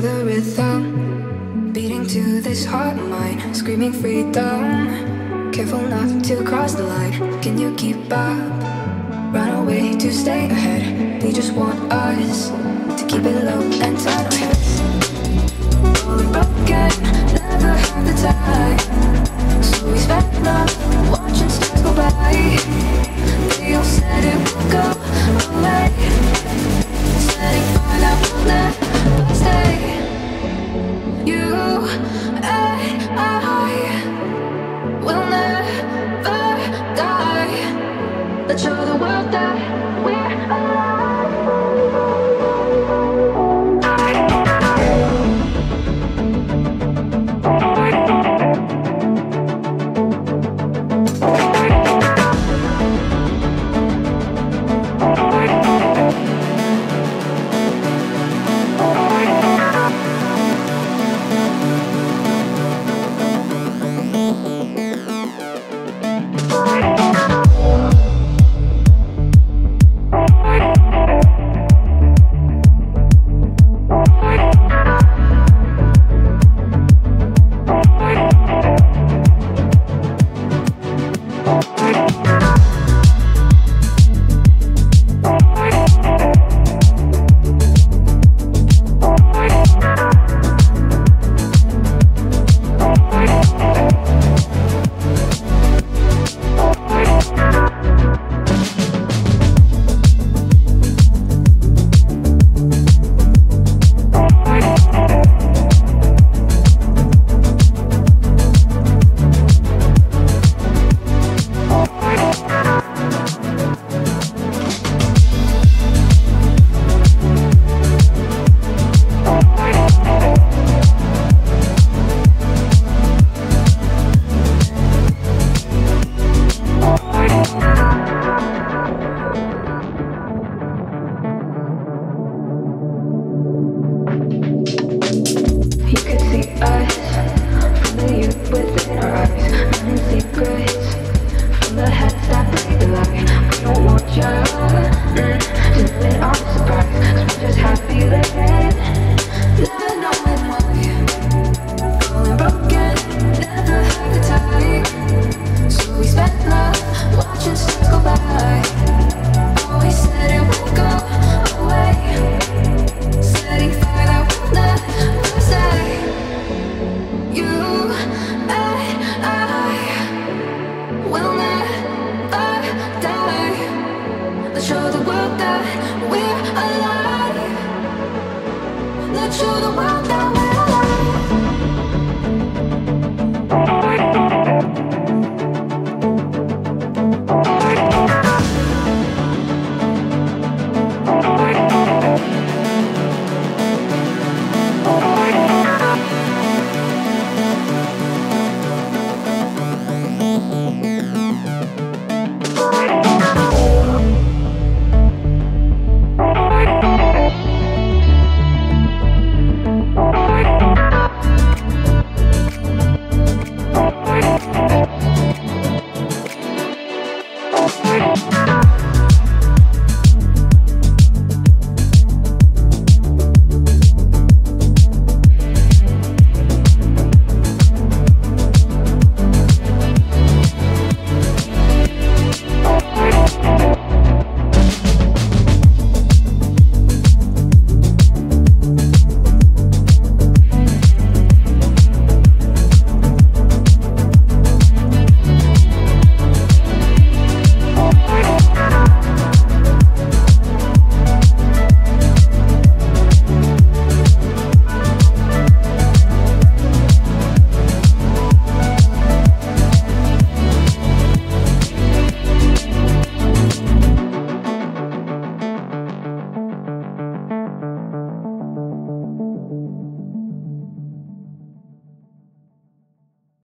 the rhythm beating to this heart of mine, screaming freedom. Careful not to cross the line. Can you keep up? Run away to stay ahead. They just want us. That you're the world that we're alive. for You could see us. that you're the one that